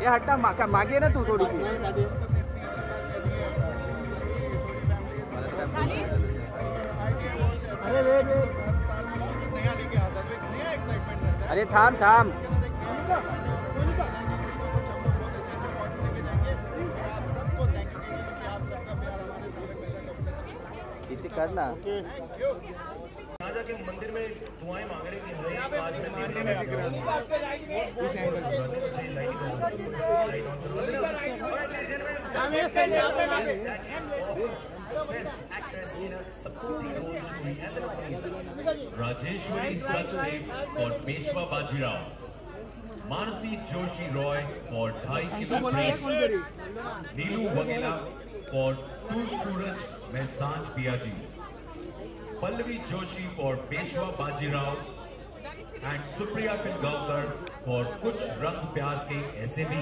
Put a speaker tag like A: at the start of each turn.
A: ये हट्टा मागे ना तू थोडीशी अरे थांब थांब इथे कर ना
B: राजा के मंदिर में दुआएँ मांग रहे कि हर एक बात में देव देव इस एंगल से
C: Rajeshwari Sachdev for Peshwa खूबसूरत मेहसान पिया जी। Pallavi Joshi for Peshwa Bajirao and Supriya Pilgaonkar for Kuch Rang Pyar के ऐसे भी।